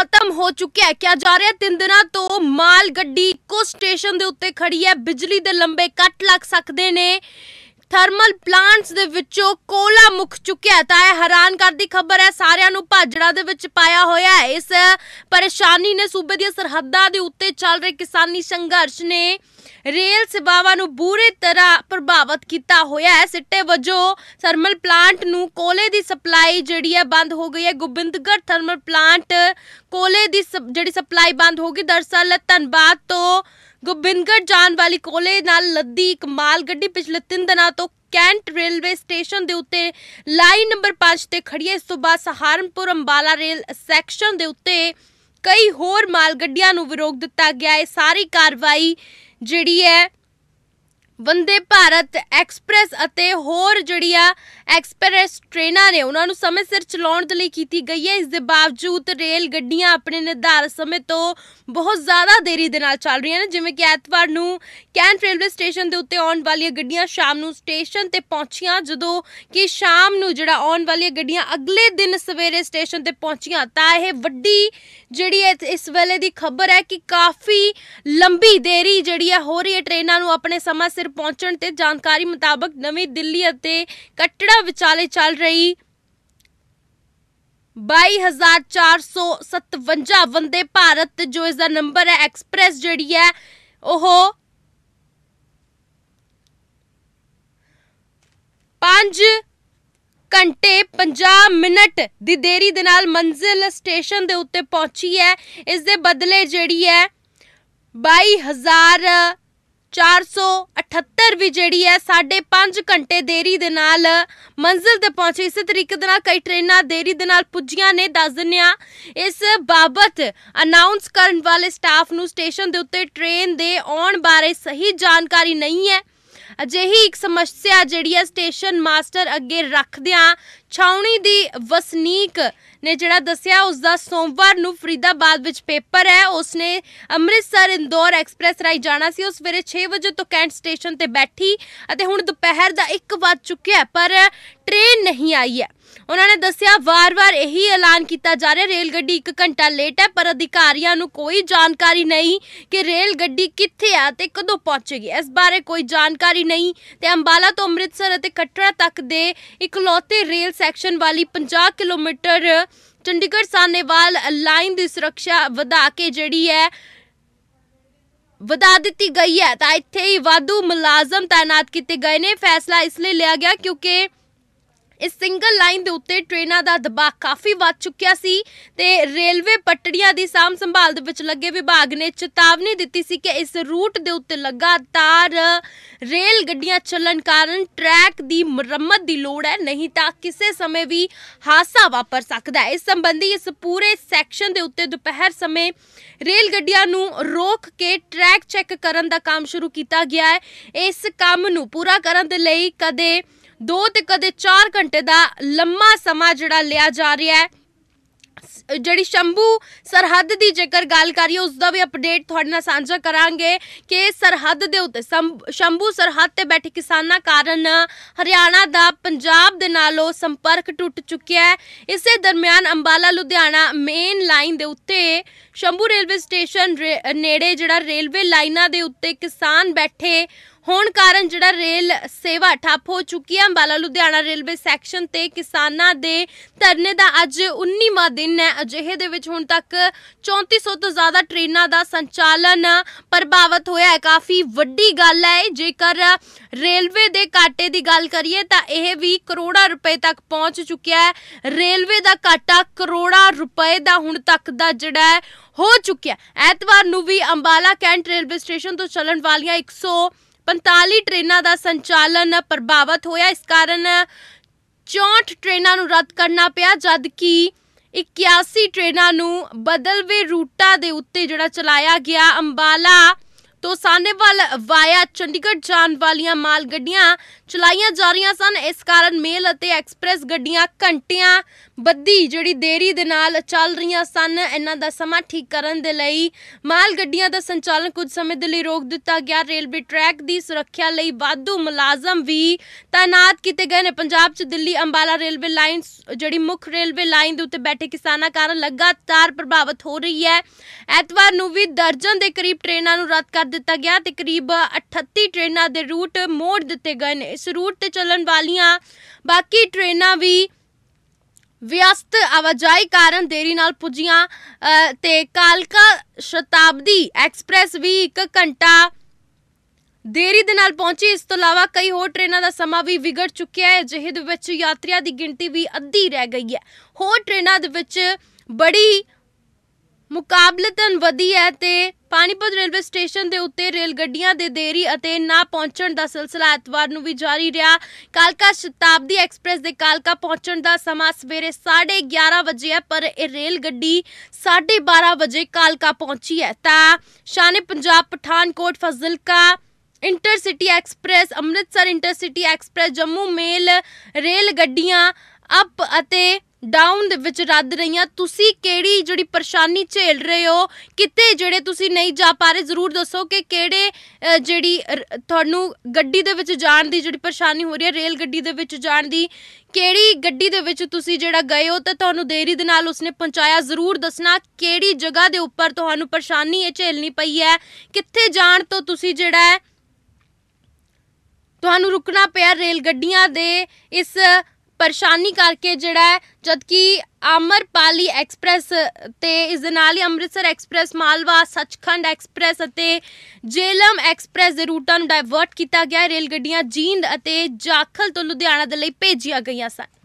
ਖਤਮ ਹੋ ਚੁੱਕਿਆ ਹੈ। ਕਿਹਾ ਜਾ ਰਿਹਾ ਤਿੰਨ ਦਿਨਾਂ ਤੋਂ ਮਾਲ ਗੱਡੀ ਇੱਕੋ ਸਟੇਸ਼ਨ ਦੇ ਉੱਤੇ ਖੜੀ ਹੈ। ਬਿਜਲੀ ਦੇ ਲੰਬੇ ਕੱਟ ਲੱਗ ਸਕਦੇ ਨੇ। ਥਰਮਲ ਪਲਾਂਟਸ ਦੇ ਵਿੱਚੋਂ ਕੋਲਾ ਮੁੱਕ ਚੁੱਕਿਆ ਤਾਂ ਇਹ ਹੈਰਾਨ ਕਰਦੀ ਖਬਰ ਹੈ। ਸਾਰਿਆਂ ਨੂੰ ਭਾਜੜਾ ਦੇ ਵਿੱਚ ਪਾਇਆ ਹੋਇਆ ਹੈ। ਇਸ ਪਰੇਸ਼ਾਨੀ ਨੇ ਸੂਬੇ ਦੀਆਂ ਸਰਹੱਦਾਂ ਦੇ ਉੱਤੇ ਚੱਲ ਰਹੇ ਕਿਸਾਨੀ ਸੰਘਰਸ਼ ਨੇ ਰੇਲ ਸੇਵਾਵਾਂ ਨੂੰ ਬੁਰੀ ਤਰ੍ਹਾਂ ਪ੍ਰਭਾਵਿਤ ਕੀਤਾ ਹੋਇਆ ਹੈ। ਸਿੱਟੇ ਵਜੋਂ ਥਰਮਲ ਪਲਾਂਟ ਨੂੰ ਕੋਲੇ ਦੀ ਸਪਲਾਈ ਜਿਹੜੀ ਹੈ ਬੰਦ ਹੋ ਗਈ ਹੈ। ਗੋਬਿੰਦਗੜ੍ਹ ਥਰਮਲ ਪਲਾਂਟ ਕੋਲੇ ਦੀ ਸਪ- ਜਿਹੜੀ ਸਪਲਾਈ ਬੰਦ ਹੋ ਗਈ। ਦਰਸਲ ਧਨਬਾਦ ਤੋਂ ਗੋਬਿੰਦਗੜ੍ਹ ਜਾਣ ਵਾਲੀ ਕੋਲੇ ਨਾਲ ਲੱਦੀ ਇੱਕ ਮਾਲ ਗੱਡੀ ਪਿਛਲੇ 3 ਦਿਨਾਂ ਤੋਂ ਕੈਂਟ ਰੇਲਵੇ ਸਟੇਸ਼ਨ ਦੇ ਉੱਤੇ ਲਾਈਨ ਨੰਬਰ 5 ਤੇ ਖੜੀ ਹੈ। ਇਸ ਤੋਂ ਬਾਅਦ ਸਹਾਰਨਪੁਰ ਅੰਬਾਲਾ ਰੇਲ ਸੈਕਸ਼ਨ ਦੇ ਉੱਤੇ ਕਈ ਹੋਰ ਮਾਲ ਗੱਡੀਆਂ ਨੂੰ ਵਿਰੋਧ ਦਿੱਤਾ ਗਿਆ। ਹੈ ਸਾਰੀ ਕਾਰਵਾਈ ਜਿਹੜੀ ਹੈ ਵੰਦੇ ਭਾਰਤ ਐਕਸਪ੍ਰੈਸ ਅਤੇ ਹੋਰ ਜਿਹੜੀਆਂ ਐਕਸਪ੍ਰੈਸ ਟ੍ਰੇਨਾਂ ਨੇ, ਉਹਨਾਂ ਨੂੰ ਸਮੇਂ ਸਿਰ ਚਲਾਉਣ ਦੇ ਲਈ ਕੀਤੀ ਗਈ ਹੈ। ਇਸ ਦੇ ਬਾਵਜੂਦ ਰੇਲ ਗੱਡੀਆਂ ਆਪਣੇ ਨਿਰਧਾਰਤ ਸਮੇਂ ਤੋਂ ਬਹੁਤ ਜ਼ਿਆਦਾ ਦੇਰੀ ਦੇ ਨਾਲ ਚੱਲ ਰਹੀਆਂ ਨੇ, ਜਿਵੇਂ ਕਿ ਐਤਵਾਰ ਨੂੰ ਕੈਂਟ ਰੇਲਵੇ ਸਟੇਸ਼ਨ ਦੇ ਉੱਤੇ ਆਉਣ ਵਾਲੀਆਂ ਗੱਡੀਆਂ ਸ਼ਾਮ ਨੂੰ ਸਟੇਸ਼ਨ ਤੇ ਪਹੁੰਚੀਆਂ, ਜਦੋਂ ਕਿ ਸ਼ਾਮ ਨੂੰ ਜਿਹੜਾ ਆਉਣ ਵਾਲੀਆਂ ਗੱਡੀਆਂ ਅਗਲੇ ਦਿਨ ਸਵੇਰੇ ਸਟੇਸ਼ਨ ਤੇ ਪਹੁੰਚੀਆਂ। ਤਾਂ ਇਹ ਵੱਡੀ ਜਿਹੜੀ ਹੈ ਇਸ ਵੇਲੇ ਦੀ ਖਬਰ ਹੈ ਕਿ ਕਾਫੀ ਲੰਬੀ ਦੇਰੀ ਜਿਹੜੀ ਹੈ ਹੋ ਰਹੀ ਹੈ। ਟ੍ਰੇਨਾਂ ਨੂੰ ਆਪਣੇ ਸਮਾਂ ਸਿਰ ਪਹੁੰਚਣ ਤੇ ਜਾਣਕਾਰੀ ਮੁਤਾਬਕ ਨਵੀਂ ਦਿੱਲੀ ਅਤੇ ਕਟੜਾ ਵਿਚਾਲੇ ਚੱਲ ਰਹੀ 22457 ਵੰਦੇ ਭਾਰਤ ਜੋ ਇਸ ਦਾ ਨੰਬਰ ਹੈ, ਐਕਸਪ੍ਰੈਸ ਜਿਹੜੀ ਹੈ, ਉਹ 5 ਘੰਟੇ 50 ਮਿੰਟ ਦੀ ਦੇਰੀ ਦੇ ਨਾਲ ਮੰਜ਼ਿਲ ਸਟੇਸ਼ਨ ਦੇ ਉੱਤੇ ਪਹੁੰਚੀ ਹੈ। ਇਸ ਦੇ ਬਦਲੇ ਜਿਹੜੀ ਹੈ 22478 ਵੀ ਜਿਹੜੀ ਹੈ 5.5 ਘੰਟੇ ਦੇਰੀ ਦੇ ਨਾਲ ਮੰਜ਼ਿਲ ਤੇ ਪਹੁੰਚੀ। ਇਸੇ ਤਰੀਕੇ ਦੇ ਨਾਲ ਕਈ ਟ੍ਰੇਨਾਂ ਦੇਰੀ ਦੇ ਨਾਲ ਪੁੱਜੀਆਂ ਨੇ, ਦੱਸ ਦਿੰਦੇ ਹਾਂ। ਇਸ ਬਾਬਤ ਅਨਾਉਂਸ ਕਰਨ ਵਾਲੇ ਸਟਾਫ ਨੂੰ ਸਟੇਸ਼ਨ ਦੇ ਉੱਤੇ ਟ੍ਰੇਨ ਦੇ ਆਉਣ ਬਾਰੇ ਸਹੀ ਜਾਣਕਾਰੀ ਨਹੀਂ ਹੈ। ਅਜਿਹੀ ਇੱਕ ਸਮੱਸਿਆ ਜਿਹੜੀ ਹੈ ਸਟੇਸ਼ਨ ਮਾਸਟਰ ਅੱਗੇ ਰੱਖਦਿਆਂ ਛਾਉਣੀ ਦੀ ਵਸਨੀਕ ਨੇ ਜਿਹੜਾ ਦੱਸਿਆ ਉਸ ਦਾ ਸੋਮਵਾਰ ਨੂੰ ਫਰੀਦਾਬਾਦ ਵਿੱਚ ਪੇਪਰ ਹੈ। ਉਸਨੇ ਅੰਮ੍ਰਿਤਸਰ ਇੰਦੌਰ ਐਕਸਪ੍ਰੈਸ ਰਾਹੀਂ ਜਾਣਾ ਸੀ। ਉਹ ਸਵੇਰੇ 6 ਵਜੇ ਤੋਂ ਕੈਂਟ ਸਟੇਸ਼ਨ ਤੇ ਬੈਠੀ ਅਤੇ ਹੁਣ ਦੁਪਹਿਰ ਦਾ 1 ਵੱਜ ਚੁੱਕਿਆ ਪਰ ਟ੍ਰੇਨ ਨਹੀਂ ਆਈ ਹੈ। ਉਹਨਾਂ ਨੇ ਦੱਸਿਆ, ਵਾਰ-ਵਾਰ ਇਹੀ ਐਲਾਨ ਕੀਤਾ ਜਾ ਰਿਹਾ ਰੇਲ ਗੱਡੀ 1 ਘੰਟਾ ਲੇਟ ਹੈ, ਪਰ ਅਧਿਕਾਰੀਆਂ ਨੂੰ ਕੋਈ ਜਾਣਕਾਰੀ ਨਹੀਂ ਕਿ ਰੇਲ ਗੱਡੀ ਕਿੱਥੇ ਆ ਤੇ ਕਦੋਂ ਪਹੁੰਚੇਗੀ। ਇਸ ਬਾਰੇ ਕੋਈ ਜਾਣਕਾਰੀ ਨਹੀਂ ਤੇ ਅੰਬਾਲਾ ਤੋਂ ਅੰਮ੍ਰਿਤਸਰ ਅਤੇ ਕਟੜਾ ਤੱਕ ਦੇ ਇਕਲੌਤੇ ਰੇਲ ਸੈਕਸ਼ਨ ਵਾਲੀ 50 ਕਿਲੋਮੀਟਰ ਚੰਡੀਗੜ੍ਹ ਸਾਨੇਵਾਲ ਲਾਈਨ ਦੀ ਸੁਰੱਖਿਆ ਵਧਾ ਕੇ ਜਿਹੜੀ ਹੈ, ਵਧਾ ਦਿੱਤੀ ਗਈ ਹੈ। ਤਾਂ ਇੱਥੇ ਹੀ ਵਾਧੂ ਮੁਲਾਜ਼ਮ ਤਾਇਨਾਤ ਕੀਤੇ ਗਏ ਨੇ। ਫੈਸਲਾ ਇਸ ਲਈ ਲਿਆ ਗਿਆ ਕਿਉਂਕਿ ਇਸ ਸਿੰਗਲ ਲਾਈਨ ਦੇ ਉੱਤੇ ਟ੍ਰੇਨਾਂ ਦਾ ਦਬਾਅ ਕਾਫੀ ਵੱਧ ਚੁੱਕਿਆ ਸੀ ਤੇ ਰੇਲਵੇ ਪਟੜੀਆਂ ਦੀ ਸਾਂਭ ਸੰਭਾਲ ਦੇ ਵਿੱਚ ਲੱਗੇ ਵਿਭਾਗ ਨੇ ਚੇਤਾਵਨੀ ਦਿੱਤੀ ਸੀ ਕਿ ਇਸ ਰੂਟ ਦੇ ਉੱਤੇ ਲਗਾਤਾਰ ਰੇਲ ਗੱਡੀਆਂ ਚੱਲਣ ਕਾਰਨ ਟਰੈਕ ਦੀ ਮੁਰੰਮਤ ਦੀ ਲੋੜ ਹੈ, ਨਹੀਂ ਤਾਂ ਕਿਸੇ ਸਮੇਂ ਵੀ ਹਾਦਸਾ ਵਾਪਰ ਸਕਦਾ ਹੈ। ਇਸ ਸੰਬੰਧੀ ਇਸ ਪੂਰੇ ਸੈਕਸ਼ਨ ਦੇ ਉੱਤੇ ਦੁਪਹਿਰ ਸਮੇਂ ਰੇਲ ਗੱਡੀਆਂ ਨੂੰ ਰੋਕ ਕੇ ਟਰੈਕ ਚੈੱਕ ਕਰਨ ਦਾ ਕੰਮ ਸ਼ੁਰੂ ਕੀਤਾ ਗਿਆ ਹੈ। ਇਸ ਕੰਮ ਨੂੰ ਪੂਰਾ ਕਰਨ ਦੇ ਲਈ ਕਦੇ 2 ਤੇ ਕਦੇ 4 ਘੰਟੇ ਦਾ ਲੰਮਾ ਸਮਾਂ ਜਿਹੜਾ ਲਿਆ ਜਾ ਰਿਹਾ ਹੈ। ਜਿਹੜੀ ਸ਼ੰਭੂ ਸਰਹੱਦ ਦੀ ਜੇਕਰ ਗੱਲ ਕਰੀਏ, ਉਸ ਦਾ ਵੀ ਅਪਡੇਟ ਤੁਹਾਡੇ ਨਾਲ ਸਾਂਝਾ ਕਰਾਂਗੇ ਕਿ ਸਰਹੱਦ ਦੇ ਉੱਤੇ, ਸੰਭ- ਸ਼ੰਭੂ ਸਰਹੱਦ ਤੇ ਬੈਠੇ ਕਿਸਾਨਾਂ ਕਾਰਨ ਹਰਿਆਣਾ ਦਾ ਪੰਜਾਬ ਦੇ ਨਾਲੋਂ ਸੰਪਰਕ ਟੁੱਟ ਚੁੱਕਿਆ ਹੈ। ਇਸੇ ਦਰਮਿਆਨ ਅੰਬਾਲਾ, ਲੁਧਿਆਣਾ ਮੇਨ ਲਾਈਨ ਦੇ ਉੱਤੇ ਸ਼ੰਭੂ ਰੇਲਵੇ ਸਟੇਸ਼ਨ ਰੇ- ਨੇੜੇ ਜਿਹੜਾ ਰੇਲਵੇ ਲਾਈਨਾਂ ਦੇ ਉੱਤੇ ਕਿਸਾਨ ਬੈਠੇ ਹੋਣ ਕਾਰਨ ਜਿਹੜਾ ਰੇਲ ਸੇਵਾ ਠੱਪ ਹੋ ਚੁੱਕੀ ਹੈ, ਅੰਬਾਲਾ ਲੁਧਿਆਣਾ ਰੇਲਵੇ ਸੈਕਸ਼ਨ ਤੇ ਕਿਸਾਨਾਂ ਦੇ ਧਰਨੇ ਦਾ ਅੱਜ 19ਵਾਂ ਦਿਨ ਹੈ। ਅਜਿਹੇ ਦੇ ਵਿੱਚ ਹੁਣ ਤੱਕ 3400 ਤੋਂ ਜ਼ਿਆਦਾ ਟ੍ਰੇਨਾਂ ਦਾ ਸੰਚਾਲਨ ਪ੍ਰਭਾਵਿਤ ਹੋਇਆ ਹੈ। ਕਾਫੀ ਵੱਡੀ ਗੱਲ ਹੈ। ਜੇਕਰ ਰੇਲਵੇ ਦੇ ਘਾਟੇ ਦੀ ਗੱਲ ਕਰੀਏ ਤਾਂ ਇਹ ਵੀ ਕਰੋੜਾਂ ਰੁਪਏ ਤੱਕ ਪਹੁੰਚ ਚੁੱਕਿਆ ਹੈ। ਰੇਲਵੇ ਦਾ ਘਾਟਾ ਕਰੋੜਾਂ ਰੁਪਏ ਦਾ ਹੁਣ ਤੱਕ ਦਾ ਜਿਹੜਾ ਹੋ ਚੁੱਕਿਆ ਐਤਵਾਰ ਨੂੰ ਵੀ ਅੰਬਾਲਾ ਕੈਂਟ ਰੇਲਵੇ ਸਟੇਸ਼ਨ ਤੋਂ ਚੱਲਣ ਵਾਲੀਆਂ 145 ਟ੍ਰੇਨਾਂ ਦਾ ਸੰਚਾਲਨ ਪ੍ਰਭਾਵਿਤ ਹੋਇਆ। ਇਸ ਕਾਰਨ 64 ਟ੍ਰੇਨਾਂ ਨੂੰ ਰੱਦ ਕਰਨਾ ਪਿਆ ਜਦ ਕਿ 81 ਟ੍ਰੇਨਾਂ ਨੂੰ ਬਦਲਵੇਂ ਰੂਟਾਂ ਦੇ ਉੱਤੇ ਜਿਹੜਾ ਚਲਾਇਆ ਗਿਆ, ਅੰਬਾਲਾ ਤੋਂ ਸਾਨੇਵਾਲ ਵਾਇਆ ਚੰਡੀਗੜ੍ਹ ਜਾਣ ਵਾਲੀਆਂ ਮਾਲ ਗੱਡੀਆਂ ਚਲਾਈਆਂ ਜਾ ਰਹੀਆਂ ਸਨ। ਇਸ ਕਾਰਨ ਮੇਲ ਅਤੇ ਐਕਸਪ੍ਰੈਸ ਗੱਡੀਆਂ ਘੰਟਿਆਂ ਬੱਦੀ ਜਿਹੜੀ ਦੇਰੀ ਦੇ ਨਾਲ ਚੱਲ ਰਹੀਆਂ ਸਨ। ਇਹਨਾਂ ਦਾ ਸਮਾਂ ਠੀਕ ਕਰਨ ਦੇ ਲਈ ਮਾਲ ਗੱਡੀਆਂ ਦਾ ਸੰਚਾਲਨ ਕੁਝ ਸਮੇਂ ਦੇ ਲਈ ਰੋਕ ਦਿੱਤਾ ਗਿਆ। ਰੇਲਵੇ ਟਰੈਕ ਦੀ ਸੁਰੱਖਿਆ ਲਈ ਵਾਧੂ ਮੁਲਾਜ਼ਮ ਵੀ ਤਾਇਨਾਤ ਕੀਤੇ ਗਏ ਨੇ। ਪੰਜਾਬ 'ਚ ਦਿੱਲੀ, ਅੰਬਾਲਾ ਰੇਲਵੇ ਲਾਈਨ ਜਿਹੜੀ ਮੁੱਖ ਰੇਲਵੇ ਲਾਈਨ ਦੇ ਉੱਤੇ ਬੈਠੇ ਕਿਸਾਨਾਂ ਕਾਰਨ ਲਗਾਤਾਰ ਪ੍ਰਭਾਵਿਤ ਹੋ ਰਹੀ ਹੈ। ਐਤਵਾਰ ਨੂੰ ਵੀ ਦਰਜਨ ਦੇ ਕਰੀਬ ਟ੍ਰੇਨਾਂ ਨੂੰ ਰੱਦ ਕਰ ਦਿੱਤਾ ਗਿਆ ਤੇ 38 ਟ੍ਰੇਨਾਂ ਦੇ ਰੂਟ ਮੋੜ ਦਿੱਤੇ ਗਏ ਨੇ। ਇਸ ਰੂਟ ਤੇ ਚੱਲਣ ਵਾਲੀਆਂ ਬਾਕੀ ਟ੍ਰੇਨਾਂ ਵੀ ਵਿਅਸਤ ਆਵਾਜਾਈ ਕਾਰਨ ਦੇਰੀ ਨਾਲ ਪੁੱਜੀਆਂ। ਤੇ ਕਾਲਕਾ ਸ਼ਤਾਬਦੀ ਐਕਸਪ੍ਰੈਸ ਵੀ 1 ਘੰਟਾ ਦੇਰੀ ਦੇ ਨਾਲ ਪਹੁੰਚੀ। ਇਸ ਤੋਂ ਇਲਾਵਾ ਕਈ ਹੋਰ ਟ੍ਰੇਨਾਂ ਦਾ ਸਮਾਂ ਵੀ ਵਿਗੜ ਚੁੱਕਿਆ ਹੈ ਜਿਹੇ ਦੇ ਵਿੱਚ ਯਾਤਰੀਆਂ ਦੀ ਗਿਣਤੀ ਵੀ ਅੱਧੀ ਰਹਿ ਗਈ ਹੈ। ਹੋਰ ਟ੍ਰੇਨਾਂ ਦੇ ਵਿੱਚ ਬੜੀ ਮੁਕਾਬਲਤਨ ਵਧੀ ਹੈ ਤੇ ਪਾਣੀਪਤ ਰੇਲਵੇ ਸਟੇਸ਼ਨ ਦੇ ਉੱਤੇ ਰੇਲ ਗੱਡੀਆਂ ਦੇ ਦੇਰੀ ਅਤੇ ਨਾ ਪਹੁੰਚਣ ਦਾ ਸਿਲਸਿਲਾ ਐਤਵਾਰ ਨੂੰ ਵੀ ਜਾਰੀ ਰਿਹਾ। ਕਾਲਕਾ ਸ਼ਤਾਬਦੀ ਐਕਸਪ੍ਰੈਸ ਦੇ ਕਾਲਕਾ ਪਹੁੰਚਣ ਦਾ ਸਮਾਂ ਸਵੇਰੇ 11:30 ਵਜੇ ਹੈ, ਪਰ ਇਹ ਰੇਲ ਗੱਡੀ 12:30 ਵਜੇ ਕਾਲਕਾ ਪਹੁੰਚੀ ਹੈ। ਤਾਂ Shane Punjab, Pathankot, Fazilka, intercity express, Amritsar intercity express, Jammu mail rail ਗੱਡੀਆਂ ਅਪ ਅਤੇ ਡਾਊਨ ਦੇ ਵਿੱਚ ਰੱਦ ਰਹੀਆਂ। ਤੁਸੀਂ ਕਿਹੜੀ ਜਿਹੜੀ ਪਰੇਸ਼ਾਨੀ ਝੇਲ ਰਹੇ ਹੋ? ਕਿਤੇ ਜਿਹੜੇ ਤੁਸੀਂ ਨਹੀਂ ਜਾ ਪਾ ਰਹੇ? ਜ਼ਰੂਰ ਦੱਸੋ ਕਿ ਕਿਹੜੇ ਜਿਹੜੀ ਤੁਹਾਨੂੰ ਗੱਡੀ ਦੇ ਵਿੱਚ ਜਾਣ ਦੀ ਜਿਹੜੀ ਪਰੇਸ਼ਾਨੀ ਹੋ ਰਹੀ ਹੈ, ਰੇਲ ਗੱਡੀ ਦੇ ਵਿੱਚ ਜਾਣ ਦੀ, ਕਿਹੜੀ ਗੱਡੀ ਦੇ ਵਿੱਚ ਤੁਸੀਂ ਜਿਹੜਾ ਗਏ ਹੋ ਤਾਂ ਤੁਹਾਨੂੰ ਦੇਰੀ ਦੇ ਨਾਲ ਉਸਨੇ ਪਹੁੰਚਾਇਆ? ਜ਼ਰੂਰ ਦੱਸਣਾ ਕਿਹੜੀ ਜਗ੍ਹਾ ਦੇ ਉੱਪਰ ਤੁਹਾਨੂੰ ਪਰੇਸ਼ਾਨੀ ਇਹ ਝੇਲਣੀ ਪਈ ਹੈ? ਕਿੱਥੇ ਜਾਣ ਤੋਂ ਤੁਸੀਂ ਜਿਹੜਾ ਹੈ, ਤੁਹਾਨੂੰ ਰੁਕਣਾ ਪਿਆ ਰੇਲ ਗੱਡੀਆਂ ਦੇ ਇਸ ਪਰੇਸ਼ਾਨੀ ਕਰਕੇ ਜਿਹੜਾ ਜਦਕਿ ਅਮਰਪਾਲੀ ਐਕਸਪ੍ਰੈਸ ਤੇ ਇਸ ਦੇ ਨਾਲ ਹੀ ਅੰਮ੍ਰਿਤਸਰ ਐਕਸਪ੍ਰੈਸ, ਮਾਲਵਾ, ਸੱਚਖੰਡ ਐਕਸਪ੍ਰੈਸ ਅਤੇ ਜੇਲਮ ਐਕਸਪ੍ਰੈਸ ਦੇ ਰੂਟਾਂ ਨੂੰ ਡਾਇਵਰਟ ਕੀਤਾ ਗਿਆ ਰੇਲ ਗੱਡੀਆਂ ਜੀਂਦ ਅਤੇ ਜਾਖਲ ਤੋਂ ਲੁਧਿਆਣਾ ਦੇ ਲਈ ਭੇਜੀਆਂ ਗਈਆਂ ਸਨ।